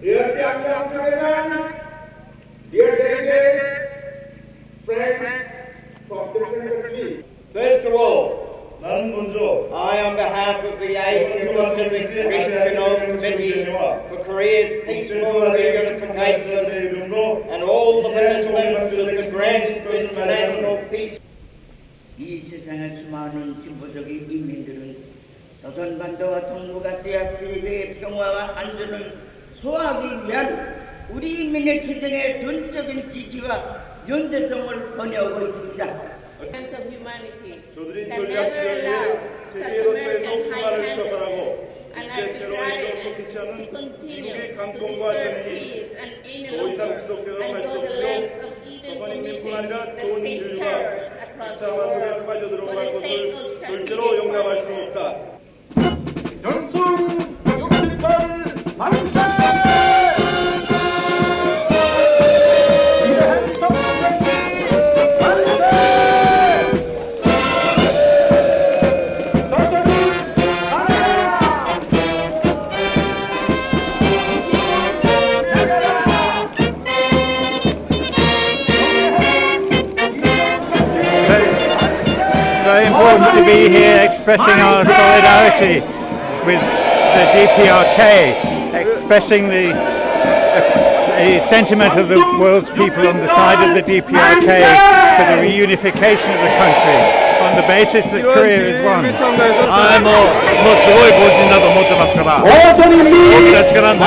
Dear young citizens, dear delegates, friends from different countries. First of all, 나는 먼저 I, on behalf of the Asia Pacific Regional Committee for Korea's peaceful reunification 의 이름으로 and all the participants of the Grand International Peace 이 세상의 수많은 진보적인 인민들은 조선반도와 동북아시아 세계의 평화와 안전을 소화하기 위한 우리 인민의 투쟁의 전적인 지지와 연대성을 권유하고 있습니다. of humanity 저들이 전략 도처에서 American 평화를 high-handedness 표설하고 and 국제 테러에 arbitrariness 속지 않은 미국의 to 강권과 inner 더 이상 지속되도록 할 수 없으며 length of even 조선 인민뿐 committing 아니라 state 인류가 terrors across the 2차 마술에 world 빠져들어갈 for the sake 것을 절대로 용납할 수. 없다. It's very important to be here expressing our solidarity with the DPRK, expressing the, the sentiment of the world's people on the side of the DPRK for the reunification of the country on the basis that Korea is one. あもうもうすごい帽子になると思ってますから大きな力にな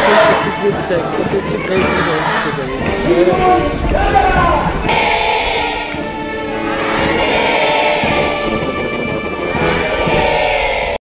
Think it's a good step, but it's a great event today.